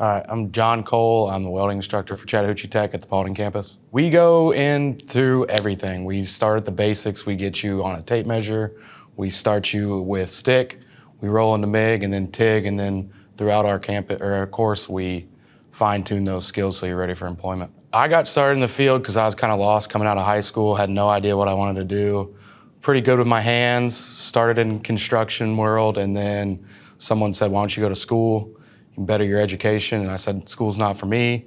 All right, I'm John Cole. I'm the welding instructor for Chattahoochee Tech at the Paulding campus. We go in through everything. We start at the basics. We get you on a tape measure. We start you with stick. We roll into MIG and then TIG, and then throughout our camp or our course, we fine tune those skills so you're ready for employment. I got started in the field because I was kind of lost coming out of high school, had no idea what I wanted to do. Pretty good with my hands, started in construction world, and then someone said, why don't you go to school? Better your education. And I said, school's not for me.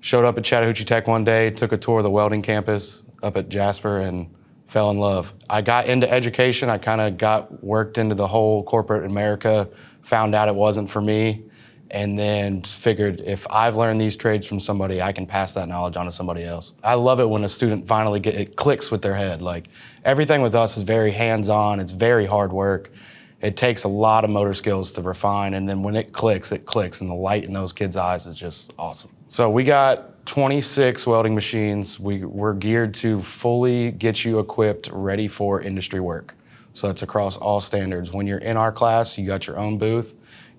Showed up at Chattahoochee Tech one day, took a tour of the welding campus up at Jasper and fell in love. I got into education. I kind of got worked into the whole corporate America, found out it wasn't for me, and then figured if I've learned these trades from somebody, I can pass that knowledge on to somebody else. I love it when a student finally get it clicks with their head. Like everything with us is very hands-on. It's very hard work. It takes a lot of motor skills to refine, and then when it clicks, it clicks, and the light in those kids' eyes is just awesome. So we got 26 welding machines. We, we're geared to fully get you equipped, ready for industry work. So that's across all standards. When you're in our class, you got your own booth.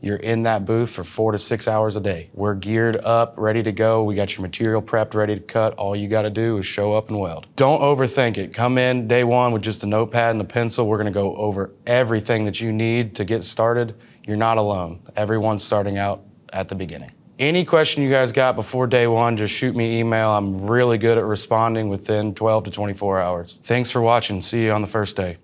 You're in that booth for four to six hours a day. We're geared up, ready to go. We got your material prepped, ready to cut. All you got to do is show up and weld. Don't overthink it. Come in day one with just a notepad and a pencil. We're going to go over everything that you need to get started. You're not alone. Everyone's starting out at the beginning. Any question you guys got before day one, just shoot me email. I'm really good at responding within 12 to 24 hours. Thanks for watching. See you on the first day.